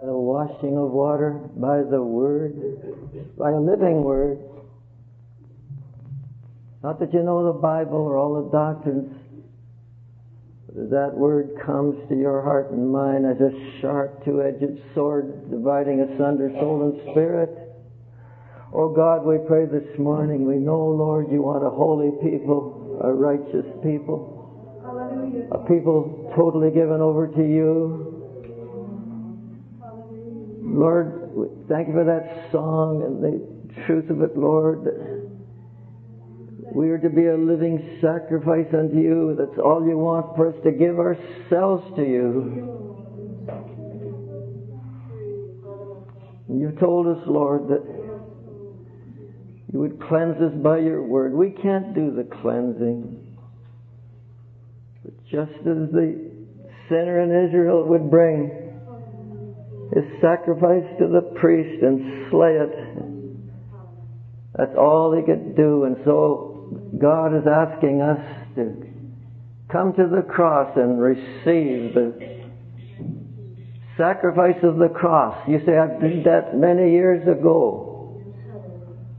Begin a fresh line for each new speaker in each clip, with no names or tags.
by the washing of water, by the Word, by a living Word. Not that you know the Bible or all the doctrines, but as that Word comes to your heart and mind as a sharp two-edged sword dividing asunder soul and spirit. Oh God, we pray this morning, we know, Lord, you want a holy people, a righteous people, a people totally given over to you. Lord, thank you for that song and the truth of it, Lord. We are to be a living sacrifice unto you. That's all you want for us to give ourselves to you. You told us, Lord, that you would cleanse us by your word. We can't do the cleansing. But just as the sinner in Israel would bring his sacrifice to the priest and slay it. That's all he could do. And so God is asking us to come to the cross and receive the sacrifice of the cross. You say, I did that many years ago.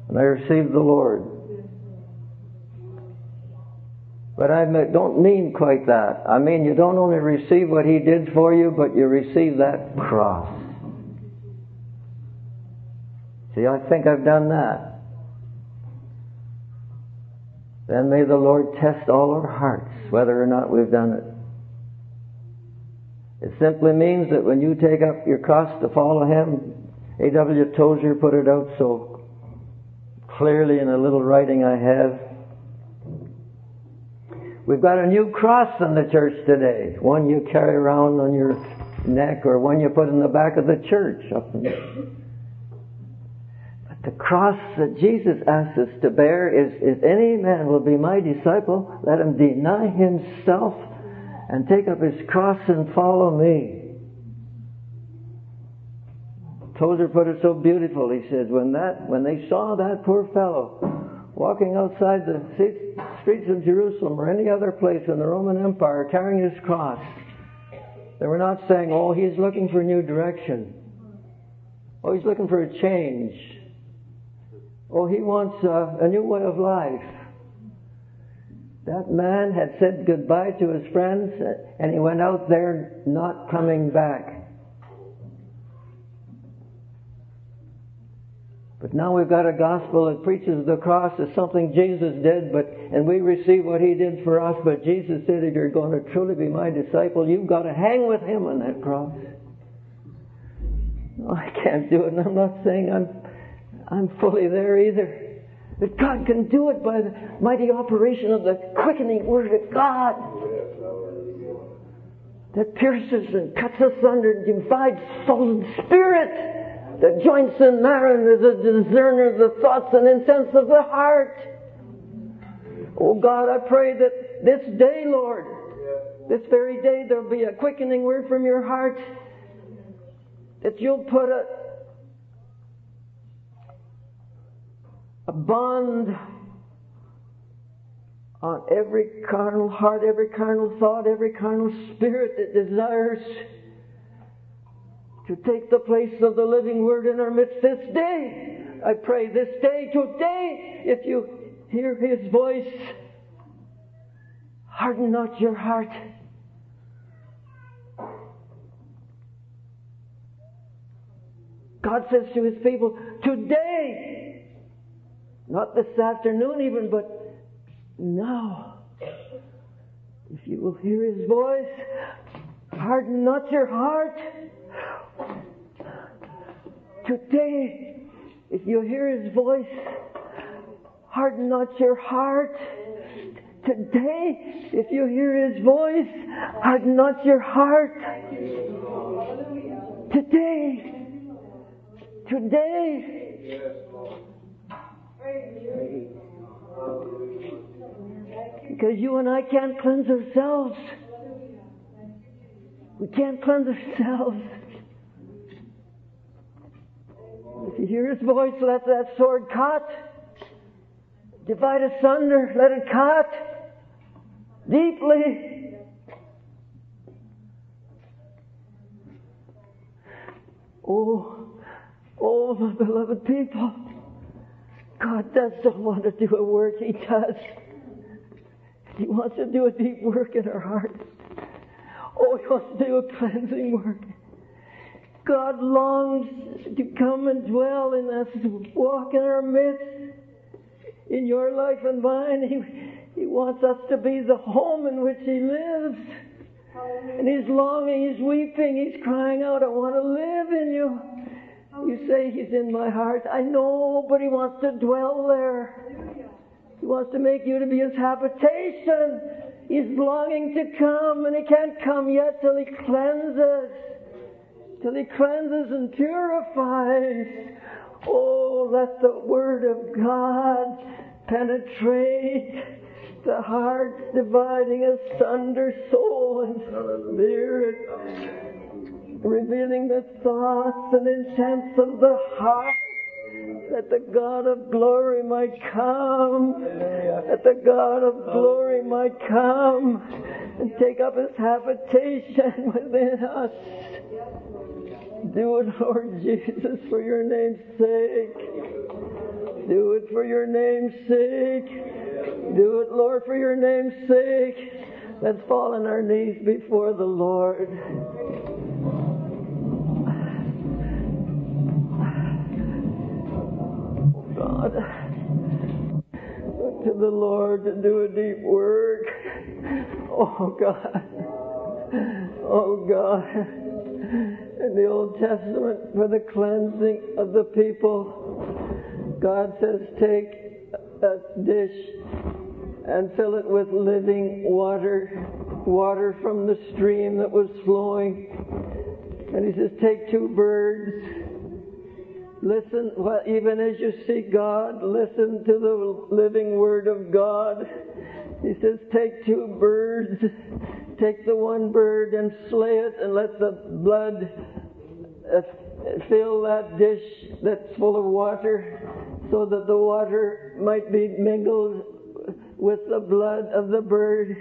And I received the Lord. But I don't mean quite that. I mean, you don't only receive what He did for you, but you receive that cross. See, I think I've done that. Then may the Lord test all our hearts, whether or not we've done it. It simply means that when you take up your cross to follow Him, A.W. Tozer put it out so clearly in a little writing I have. We've got a new cross in the church today. One you carry around on your neck or one you put in the back of the church up in the cross that Jesus asks us to bear is, if any man will be my disciple, let him deny himself and take up his cross and follow me. Tozer put it so beautiful. He says, when that, when they saw that poor fellow walking outside the streets of Jerusalem or any other place in the Roman Empire carrying his cross, they were not saying, oh, he's looking for a new direction. Oh, he's looking for a change. Oh, he wants a, a new way of life. That man had said goodbye to his friends and he went out there not coming back. But now we've got a gospel that preaches the cross as something Jesus did, but and we receive what he did for us. But Jesus said, if you're going to truly be my disciple, you've got to hang with him on that cross. No, I can't do it, and I'm not saying I'm I'm fully there either. But God can do it by the mighty operation of the quickening Word of God that pierces and cuts asunder and divides soul and spirit, that joints and marrow and is a discerner of the thoughts and intents of the heart. Oh God, I pray that this day, Lord, this very day, there'll be a quickening word from your heart, that you'll put a a bond on every carnal heart, every carnal thought, every carnal spirit that desires to take the place of the living word in our midst this day. I pray this day, today, if you hear his voice, harden not your heart. God says to his people, today, not this afternoon even, but now. If you will hear his voice, harden not your heart. Today, if you hear his voice, harden not your heart. Today, if you hear his voice, harden not your heart. Today, today, because you and I can't cleanse ourselves. We can't cleanse ourselves. If you hear his voice, let that sword cut. Divide asunder, let it cut. Deeply. Oh, oh, my beloved people. God doesn't want to do a work. He does. He wants to do a deep work in our hearts. Oh, He wants to do a cleansing work. God longs to come and dwell in us, walk in our midst, in your life and mine. He, he wants us to be the home in which He lives. And He's longing, He's weeping, He's crying out, I want to live in you. You say He's in my heart. I know, but He wants to dwell there. He wants to make you to be His habitation. He's longing to come, and He can't come yet till He cleanses till he cleanses and purifies. Oh, let the Word of God penetrate the heart, dividing asunder soul and spirit, revealing the thoughts and intents of the heart. That the God of glory might come, that the God of glory might come and take up his habitation within us. Do it, Lord Jesus, for your name's sake. Do it for your name's sake. Do it, Lord, for your name's sake. Let's fall on our knees before the Lord. God. Look to the Lord to do a deep work. Oh, God. Oh, God in the Old Testament for the cleansing of the people. God says, take a dish and fill it with living water, water from the stream that was flowing. And he says, take two birds. Listen, even as you see God, listen to the living word of God. He says, take two birds take the one bird and slay it and let the blood uh, fill that dish that's full of water so that the water might be mingled with the blood of the bird.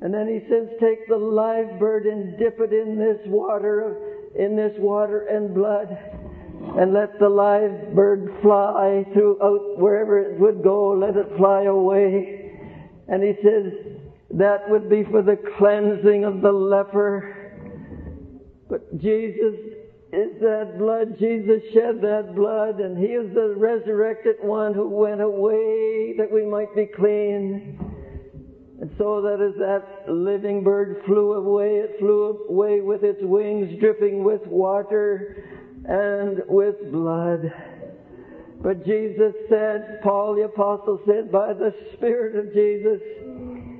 And then he says, take the live bird and dip it in this water, in this water and blood, and let the live bird fly throughout wherever it would go, let it fly away. And he says, that would be for the cleansing of the leper. But Jesus is that blood. Jesus shed that blood, and He is the resurrected one who went away that we might be clean. And so that as that living bird flew away, it flew away with its wings dripping with water and with blood. But Jesus said, Paul the apostle said, by the Spirit of Jesus,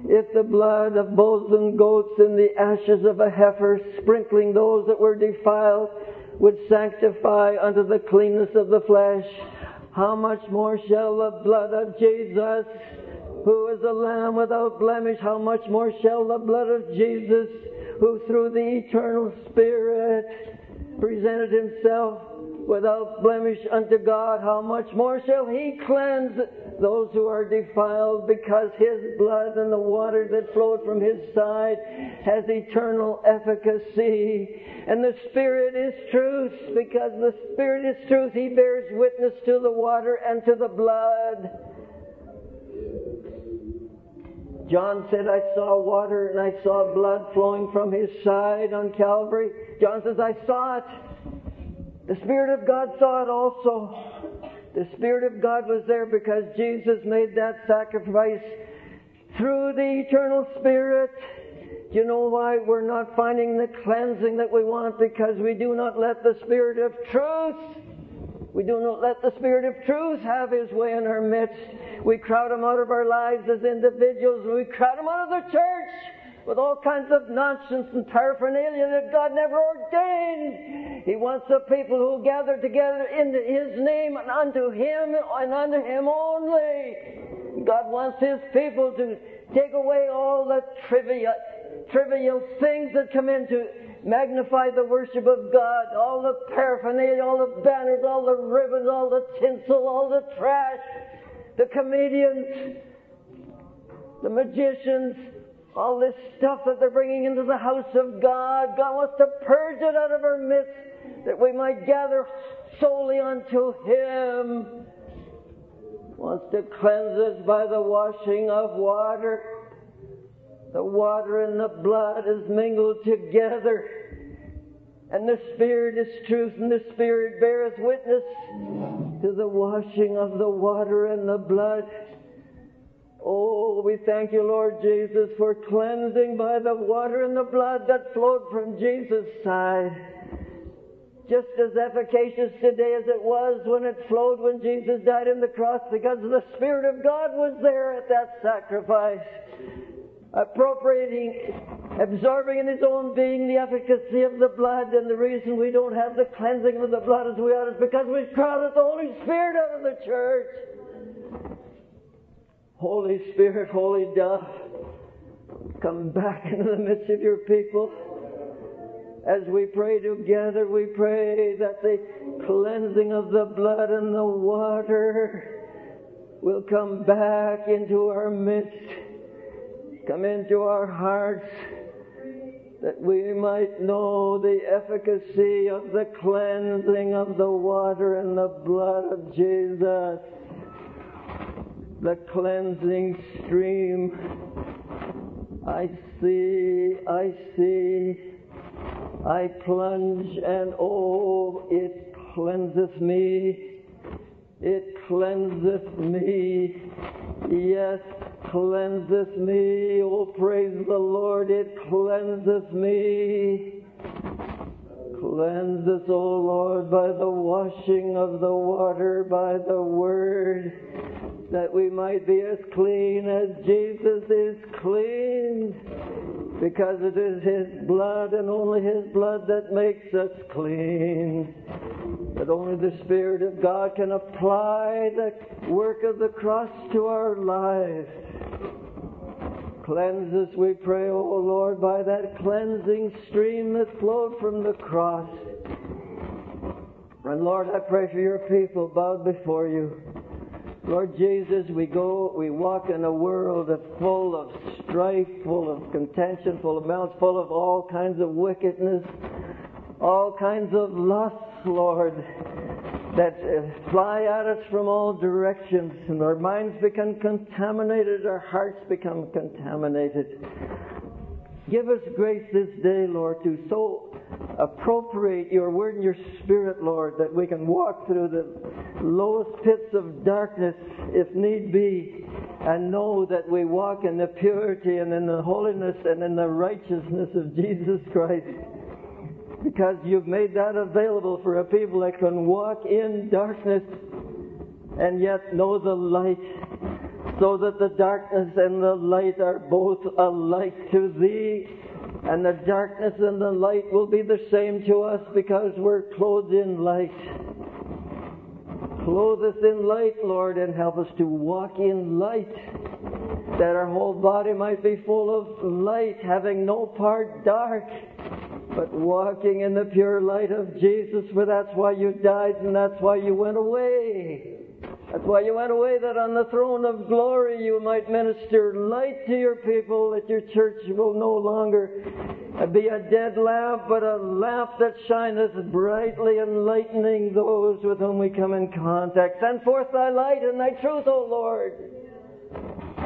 if the blood of bulls and goats and the ashes of a heifer, sprinkling those that were defiled, would sanctify unto the cleanness of the flesh, how much more shall the blood of Jesus, who is a lamb without blemish, how much more shall the blood of Jesus, who through the eternal Spirit presented himself without blemish unto God, how much more shall he cleanse those who are defiled because his blood and the water that flowed from his side has eternal efficacy. And the Spirit is truth because the Spirit is truth. He bears witness to the water and to the blood. John said, I saw water and I saw blood flowing from his side on Calvary. John says, I saw it. The Spirit of God saw it also. The Spirit of God was there because Jesus made that sacrifice through the eternal Spirit. You know why we're not finding the cleansing that we want? Because we do not let the Spirit of truth, we do not let the Spirit of truth have His way in our midst. We crowd Him out of our lives as individuals. We crowd Him out of the church with all kinds of nonsense and paraphernalia that God never ordained. He wants the people who gather together in His name and unto Him and unto Him only. God wants His people to take away all the trivia, trivial things that come in to magnify the worship of God, all the paraphernalia, all the banners, all the ribbons, all the tinsel, all the trash, the comedians, the magicians, all this stuff that they're bringing into the house of God. God wants to purge it out of our midst that we might gather solely unto Him. Wants to cleanse us by the washing of water. The water and the blood is mingled together. And the Spirit is truth, and the Spirit beareth witness to the washing of the water and the blood. Oh, we thank you, Lord Jesus, for cleansing by the water and the blood that flowed from Jesus' side. Just as efficacious today as it was when it flowed when Jesus died on the cross because the Spirit of God was there at that sacrifice. Appropriating, absorbing in His own being the efficacy of the blood, and the reason we don't have the cleansing of the blood as we ought is because we've crowded the Holy Spirit out of the church. Holy Spirit, Holy Dove, come back into the midst of your people. As we pray together, we pray that the cleansing of the blood and the water will come back into our midst, come into our hearts, that we might know the efficacy of the cleansing of the water and the blood of Jesus. The cleansing stream. I see, I see, I plunge and oh, it cleanseth me, it cleanseth me, yes, cleanseth me, oh praise the Lord, it cleanseth me. Cleanse us, O Lord, by the washing of the water, by the word that we might be as clean as Jesus is clean, because it is His blood and only His blood that makes us clean. That only the Spirit of God can apply the work of the cross to our lives. Cleanse us, we pray, O Lord, by that cleansing stream that flowed from the cross. And Lord, I pray for your people bowed before you. Lord Jesus, we go, we walk in a world that's full of strife, full of contention, full of malice, full of all kinds of wickedness, all kinds of lusts, Lord, that uh, fly at us from all directions, and our minds become contaminated, our hearts become contaminated. Give us grace this day, Lord, to so appropriate your word and your spirit, Lord, that we can walk through the lowest pits of darkness if need be and know that we walk in the purity and in the holiness and in the righteousness of Jesus Christ. Because you've made that available for a people that can walk in darkness and yet know the light so that the darkness and the light are both alike to thee and the darkness and the light will be the same to us because we're clothed in light. Clothe us in light, Lord, and help us to walk in light, that our whole body might be full of light, having no part dark, but walking in the pure light of Jesus, for that's why you died and that's why you went away. That's why you went away, that on the throne of glory you might minister light to your people, that your church will no longer be a dead lamp, but a lamp that shineth brightly, enlightening those with whom we come in contact. Send forth thy light and thy truth, O Lord,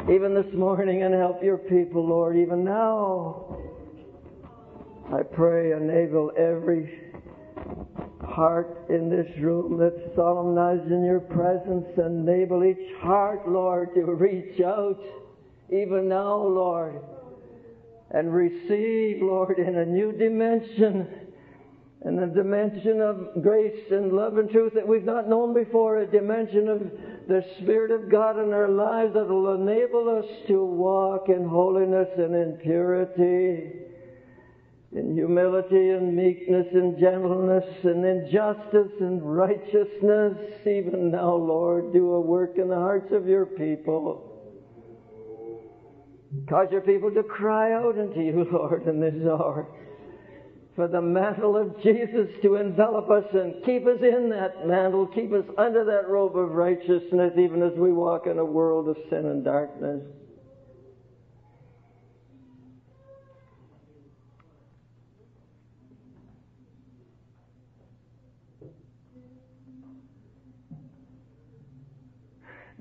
even this morning, and help your people, Lord, even now. I pray, enable every heart in this room that's solemnized in your presence. Enable each heart, Lord, to reach out even now, Lord, and receive, Lord, in a new dimension, in a dimension of grace and love and truth that we've not known before, a dimension of the Spirit of God in our lives that will enable us to walk in holiness and in purity in humility and meekness and gentleness and in justice and righteousness. Even now, Lord, do a work in the hearts of your people. Cause your people to cry out unto you, Lord, in this hour. For the mantle of Jesus to envelop us and keep us in that mantle, keep us under that robe of righteousness, even as we walk in a world of sin and darkness.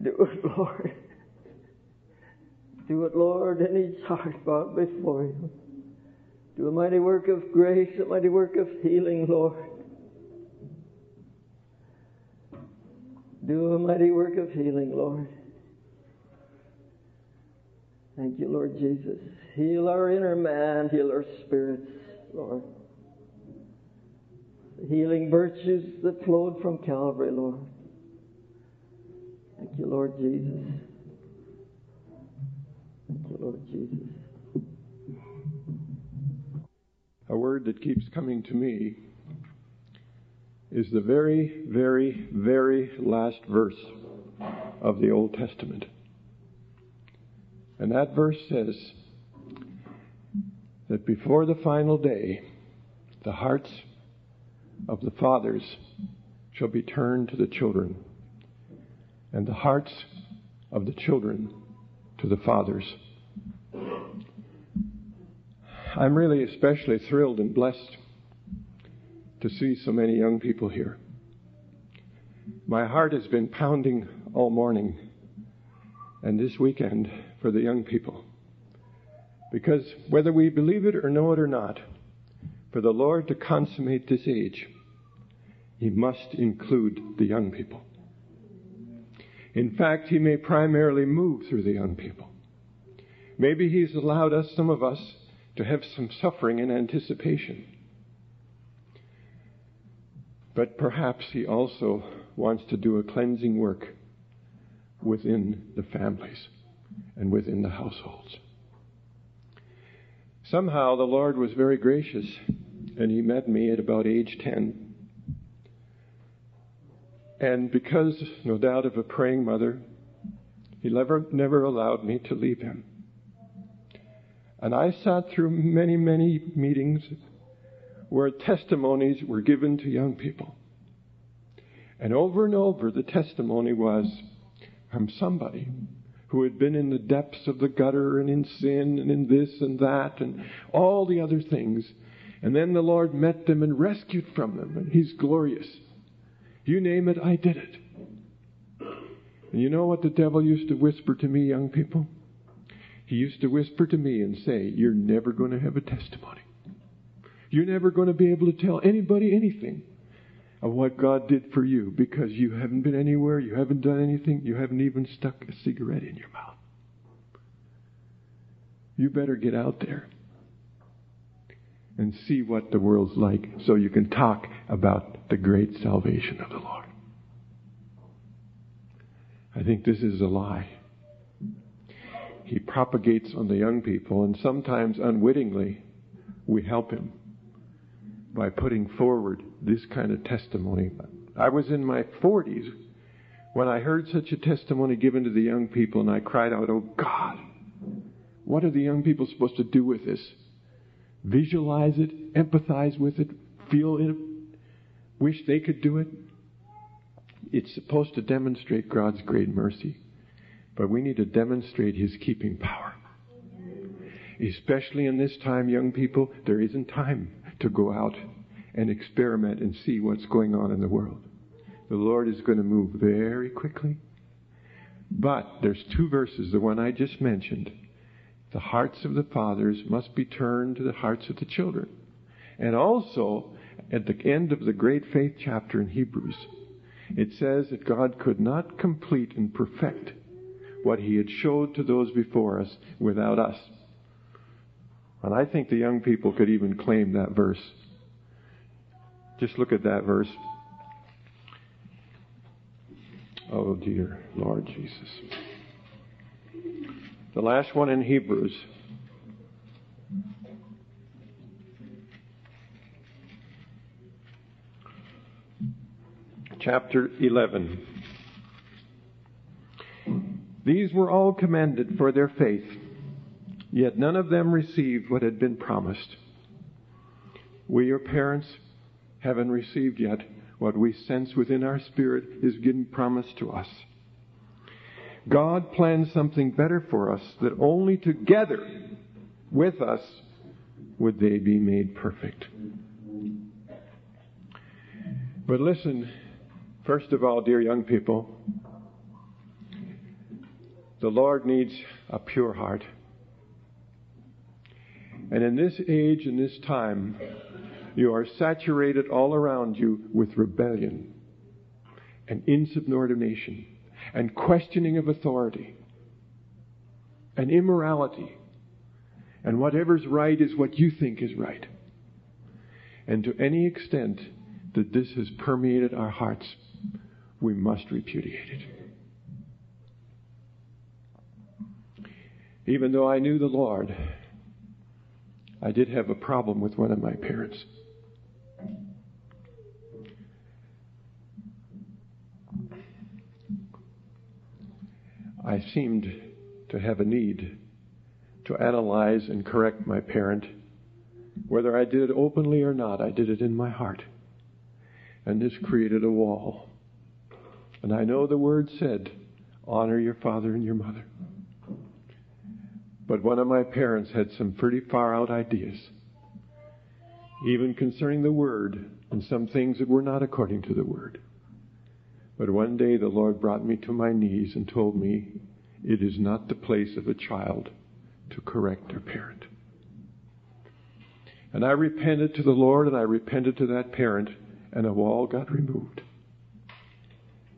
Do it, Lord. Do it, Lord, in each heart bowed before you. Do a mighty work of grace, a mighty work of healing, Lord. Do a mighty work of healing, Lord. Thank you, Lord Jesus. Heal our inner man, heal our spirits, Lord. The healing virtues that flowed from Calvary, Lord. Thank you, Lord Jesus. Thank you, Lord Jesus.
A word that keeps coming to me is the very, very, very last verse of the Old Testament. And that verse says that before the final day, the hearts of the fathers shall be turned to the children, and the hearts of the children to the fathers. I'm really especially thrilled and blessed to see so many young people here. My heart has been pounding all morning and this weekend for the young people. Because whether we believe it or know it or not, for the Lord to consummate this age, He must include the young people. In fact, He may primarily move through the young people. Maybe He's allowed us, some of us, to have some suffering in anticipation. But perhaps He also wants to do a cleansing work within the families and within the households. Somehow the Lord was very gracious and He met me at about age 10. And because, no doubt, of a praying mother, He never, never allowed me to leave Him. And I sat through many, many meetings where testimonies were given to young people. And over and over, the testimony was from somebody who had been in the depths of the gutter and in sin and in this and that and all the other things. And then the Lord met them and rescued from them, and He's glorious. You name it, I did it. And you know what the devil used to whisper to me, young people? He used to whisper to me and say, You're never going to have a testimony. You're never going to be able to tell anybody anything of what God did for you because you haven't been anywhere, you haven't done anything, you haven't even stuck a cigarette in your mouth. You better get out there and see what the world's like so you can talk about the great salvation of the Lord. I think this is a lie. He propagates on the young people, and sometimes unwittingly, we help him by putting forward this kind of testimony. I was in my 40s when I heard such a testimony given to the young people, and I cried out, Oh God, what are the young people supposed to do with this? Visualize it, empathize with it, feel it, wish they could do it? It's supposed to demonstrate God's great mercy, but we need to demonstrate His keeping power. Especially in this time, young people, there isn't time to go out and experiment and see what's going on in the world. The Lord is going to move very quickly. But there's two verses, the one I just mentioned. The hearts of the fathers must be turned to the hearts of the children. And also, at the end of the great faith chapter in Hebrews, it says that God could not complete and perfect what He had showed to those before us without us. And I think the young people could even claim that verse. Just look at that verse. Oh, dear Lord Jesus. The last one in Hebrews. Chapter 11. These were all commended for their faith Yet none of them received what had been promised. We, your parents, haven't received yet what we sense within our spirit is getting promised to us. God plans something better for us that only together with us would they be made perfect. But listen, first of all, dear young people, The Lord needs a pure heart. And in this age and this time, you are saturated all around you with rebellion and insubordination and questioning of authority and immorality. And whatever's right is what you think is right. And to any extent that this has permeated our hearts, we must repudiate it. Even though I knew the Lord, I did have a problem with one of my parents. I seemed to have a need to analyze and correct my parent. Whether I did it openly or not, I did it in my heart. And this created a wall. And I know the word said, honor your father and your mother. But one of my parents had some pretty far out ideas, even concerning the word and some things that were not according to the word. But one day the Lord brought me to my knees and told me it is not the place of a child to correct their parent. And I repented to the Lord and I repented to that parent, and a wall got removed.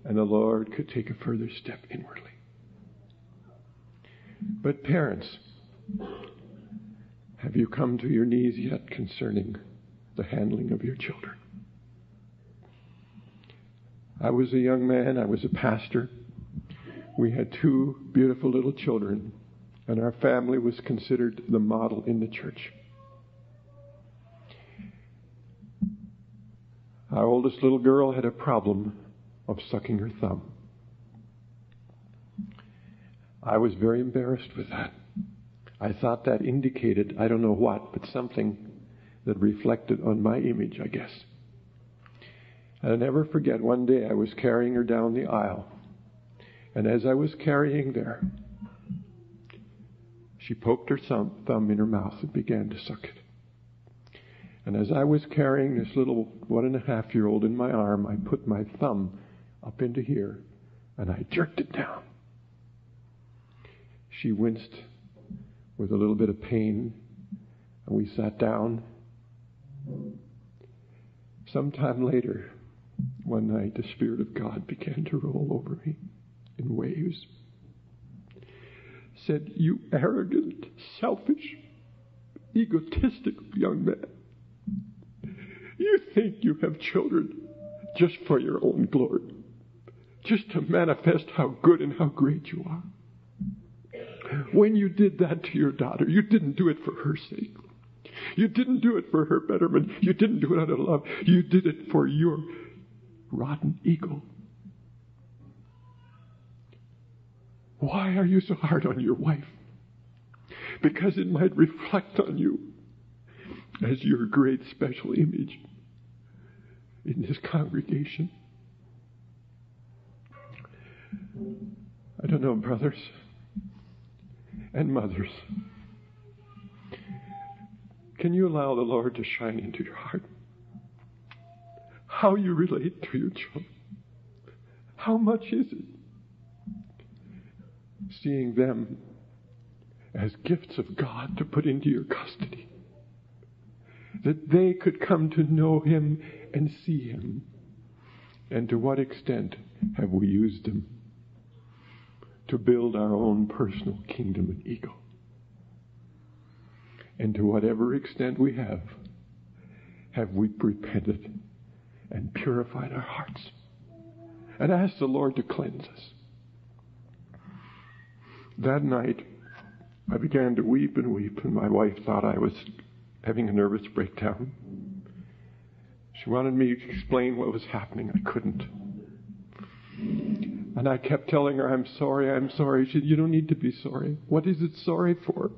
And the Lord could take a further step inwardly. But parents, have you come to your knees yet concerning the handling of your children? I was a young man, I was a pastor. We had two beautiful little children, and our family was considered the model in the church. Our oldest little girl had a problem of sucking her thumb. I was very embarrassed with that. I thought that indicated, I don't know what, but something that reflected on my image, I guess. I'll never forget one day I was carrying her down the aisle. And as I was carrying there, she poked her thumb, thumb in her mouth and began to suck it. And as I was carrying this little one and a half year old in my arm, I put my thumb up into here and I jerked it down. She winced with a little bit of pain, and we sat down. Sometime later, one night, the Spirit of God began to roll over me in waves. Said, You arrogant, selfish, egotistical young man. You think you have children just for your own glory, just to manifest how good and how great you are. When you did that to your daughter, you didn't do it for her sake. You didn't do it for her betterment. You didn't do it out of love. You did it for your rotten eagle. Why are you so hard on your wife? Because it might reflect on you as your great special image in this congregation. I don't know, brothers and mothers. Can you allow the Lord to shine into your heart? How you relate to your children. How much is it? Seeing them as gifts of God to put into your custody. That they could come to know Him and see Him. And to what extent have we used them to build our own personal kingdom and ego? And to whatever extent we have, have we repented and purified our hearts and asked the Lord to cleanse us? That night, I began to weep and weep, and my wife thought I was having a nervous breakdown. She wanted me to explain what was happening. I couldn't. And I kept telling her, I'm sorry, I'm sorry. She said, You don't need to be sorry. What is it sorry for?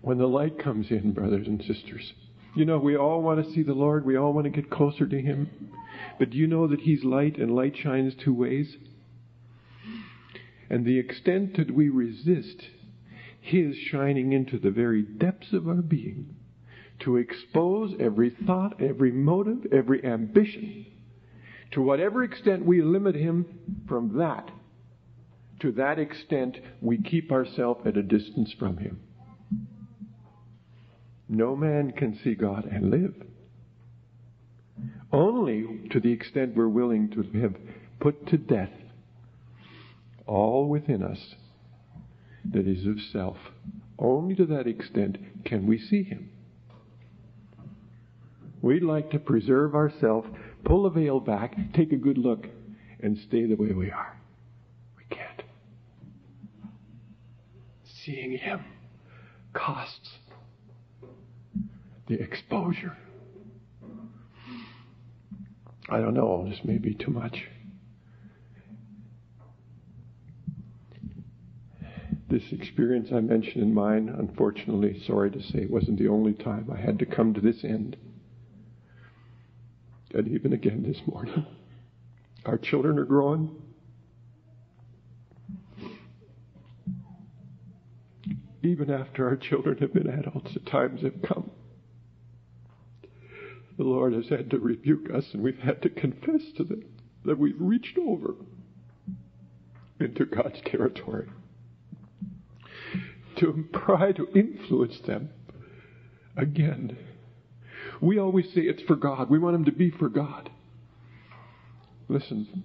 When the light comes in, brothers and sisters, you know, we all want to see the Lord, we all want to get closer to Him. But do you know that He's light and light shines two ways? And the extent that we resist His shining into the very depths of our being to expose every thought, every motive, every ambition, to whatever extent we limit Him from that, to that extent, we keep ourselves at a distance from Him. No man can see God and live. Only to the extent we're willing to have put to death all within us that is of self. Only to that extent can we see Him. We'd like to preserve ourselves, pull the veil back, take a good look, and stay the way we are. We can't. Seeing Him costs the exposure. I don't know, this may be too much. This experience I mentioned in mine, unfortunately, sorry to say, wasn't the only time I had to come to this end. And even again this morning. Our children are growing. Even after our children have been adults, the times have come. Lord has had to rebuke us, and we've had to confess to them that we've reached over into God's territory to try to influence them again. We always say it's for God. We want them to be for God. Listen,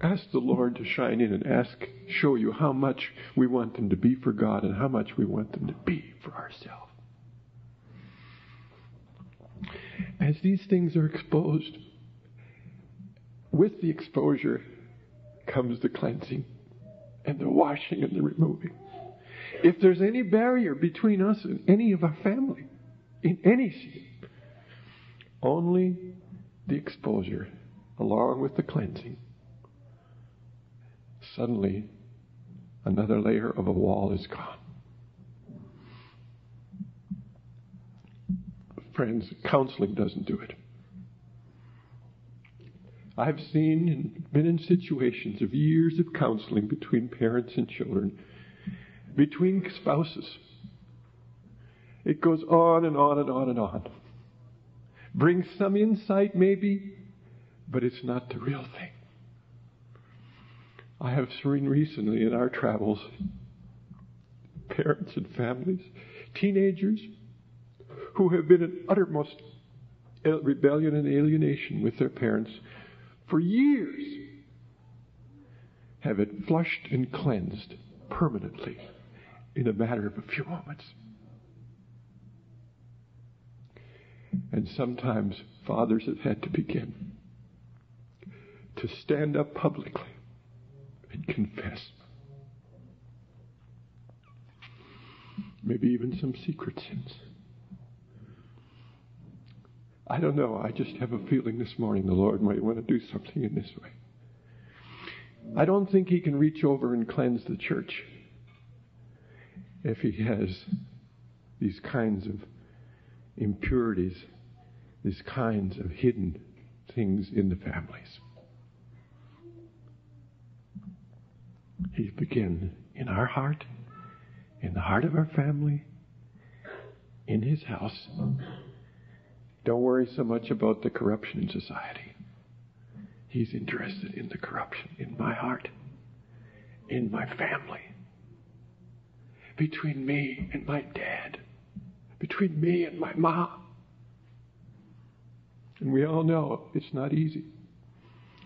ask the Lord to shine in and ask, show you how much we want them to be for God and how much we want them to be for ourselves. As these things are exposed, with the exposure comes the cleansing and the washing and the removing. If there's any barrier between us and any of our family, in any sin, only the exposure, along with the cleansing, suddenly another layer of a wall is gone. Friends, counseling doesn't do it. I've seen and been in situations of years of counseling between parents and children between spouses. It goes on and on and on and on. Brings some insight, maybe, but it's not the real thing. I have seen recently in our travels parents and families, teenagers who have been in uttermost rebellion and alienation with their parents for years have it flushed and cleansed permanently in a matter of a few moments. And sometimes fathers have had to begin to stand up publicly and confess. Maybe even some secret sins. I don't know. I just have a feeling this morning the Lord might want to do something in this way. I don't think He can reach over and cleanse the church if he has these kinds of impurities, these kinds of hidden things in the families. He begin in our heart, in the heart of our family, in his house. Don't worry so much about the corruption in society. He's interested in the corruption in my heart, in my family between me and my dad, between me and my mom. And we all know it's not easy.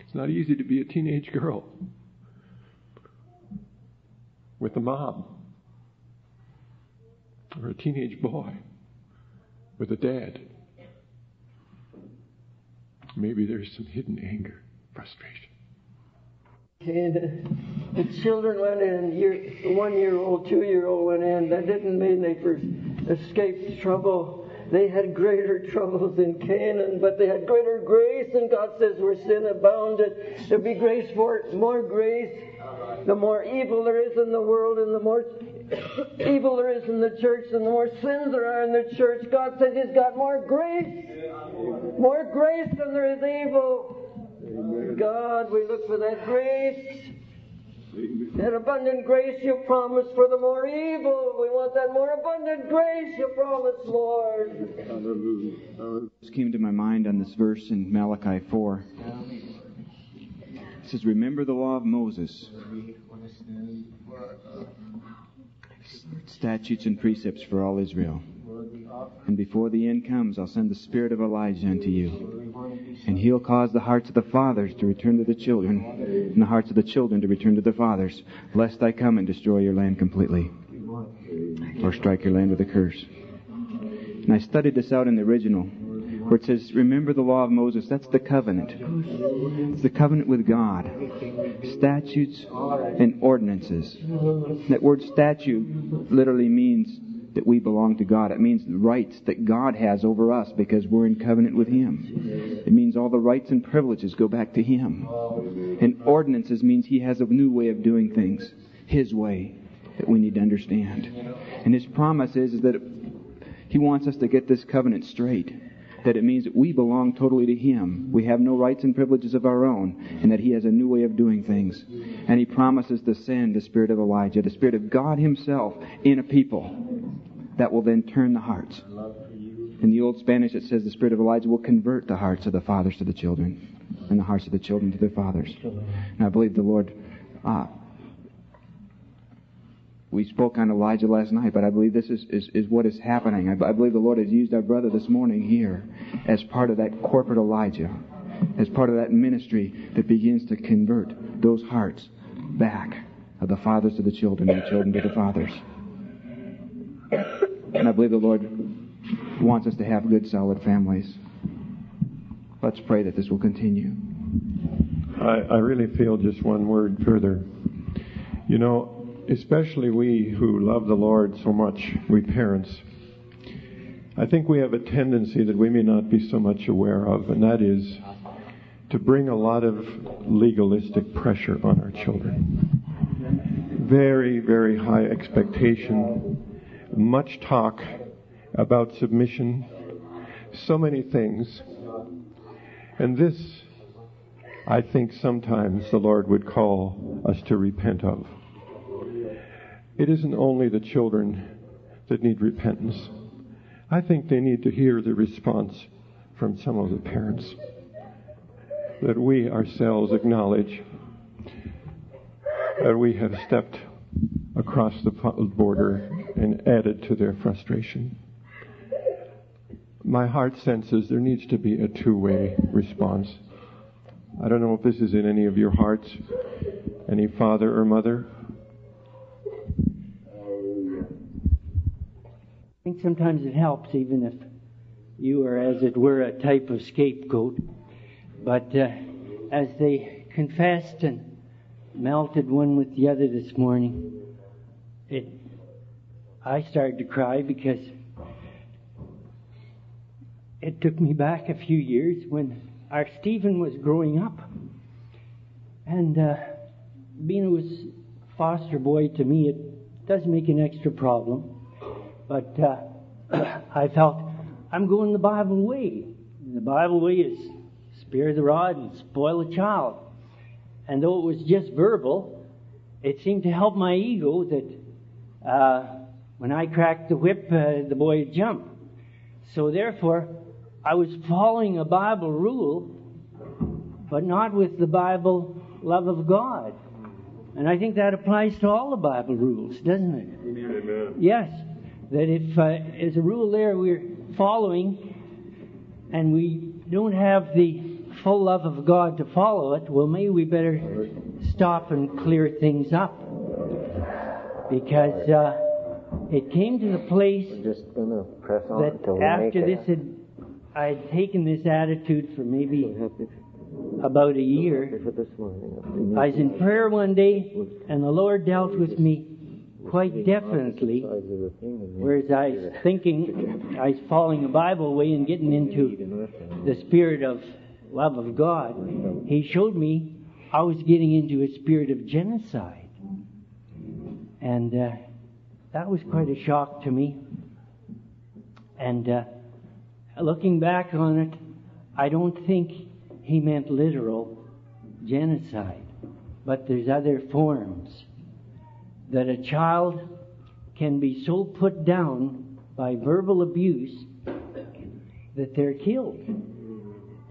It's not easy to be a teenage girl with a mom or a teenage boy with a dad. Maybe there's some hidden anger, frustration.
And the children went in, year, one year old, two year old went in. That didn't mean they first escaped trouble. They had greater troubles in Canaan, but they had greater grace. And God says, where sin abounded, there'll be grace for it, more grace. The more evil there is in the world, and the more evil there is in the church, and the more sins there are in the church, God says He's got more grace. More grace than there is evil. God, we look for that grace. That abundant grace you promised for the more evil. We want that more abundant grace you promised, Lord.
This came to my mind on this verse in Malachi 4. It says, Remember the law of Moses, statutes and precepts for all Israel. And before the end comes, I'll send the spirit of Elijah unto you. And he'll cause the hearts of the fathers to return to the children, and the hearts of the children to return to their fathers, lest I come and destroy your land completely, or strike your land with a curse. And I studied this out in the original, where it says, Remember the law of Moses. That's the covenant. It's the covenant with God. Statutes and ordinances. That word statute literally means that we belong to God. It means the rights that God has over us because we're in covenant with Him. It means all the rights and privileges go back to Him. And ordinances means He has a new way of doing things, His way, that we need to understand. And His promise is, is that He wants us to get this covenant straight. That it means that we belong totally to Him. We have no rights and privileges of our own, and that He has a new way of doing things. And He promises to send the Spirit of Elijah, the Spirit of God Himself, in a people that will then turn the hearts. In the old Spanish, it says the Spirit of Elijah will convert the hearts of the fathers to the children, and the hearts of the children to their fathers. And I believe the Lord. Uh, we spoke on Elijah last night, but I believe this is, is, is what is happening. I, I believe the Lord has used our brother this morning here as part of that corporate Elijah, as part of that ministry that begins to convert those hearts back of the fathers to the children and the children to the fathers. And I believe the Lord wants us to have good, solid families. Let's pray that this will continue.
I, I really feel just one word further. You know, especially we who love the Lord so much, we parents, I think we have a tendency that we may not be so much aware of, and that is to bring a lot of legalistic pressure on our children. Very, very high expectation, much talk about submission, so many things. And this, I think sometimes the Lord would call us to repent of. It isn't only the children that need repentance. I think they need to hear the response from some of the parents that we ourselves acknowledge that we have stepped across the border and added to their frustration. My heart senses there needs to be a two way response. I don't know if this is in any of your hearts, any father or mother.
I think sometimes it helps, even if you are, as it were, a type of scapegoat. But uh, as they confessed and melted one with the other this morning, it I started to cry because it took me back a few years when our Stephen was growing up, and uh, being a foster boy to me, it does make an extra problem. But uh, I felt I'm going the Bible way. The Bible way is spare the rod and spoil a child. And though it was just verbal, it seemed to help my ego that uh, when I cracked the whip, uh, the boy would jump. So therefore, I was following a Bible rule, but not with the Bible love of God. And I think that applies to all the Bible rules, doesn't it?
Amen.
Yes that if uh, as a rule there we're following and we don't have the full love of God to follow it, well, maybe we better stop and clear things up. Because uh, it came to the place that after this had, I had taken this attitude for maybe about a year. I was in prayer one day, and the Lord dealt with me quite definitely. Whereas I was thinking, I was following the Bible way and getting into the spirit of love of God. He showed me I was getting into a spirit of genocide. And uh, that was quite a shock to me. And uh, looking back on it, I don't think he meant literal genocide. But there's other forms that a child can be so put down by verbal abuse that they're killed.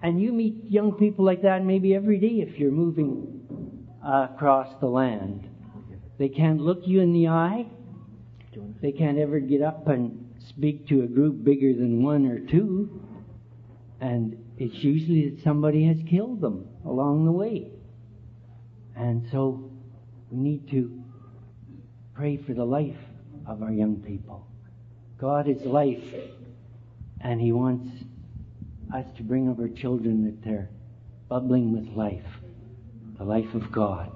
And you meet young people like that maybe every day if you're moving across the land. They can't look you in the eye. They can't ever get up and speak to a group bigger than one or two. And it's usually that somebody has killed them along the way. And so we need to pray for the life of our young people. God is life, and He wants us to bring up our children that they're bubbling with life, the life of God.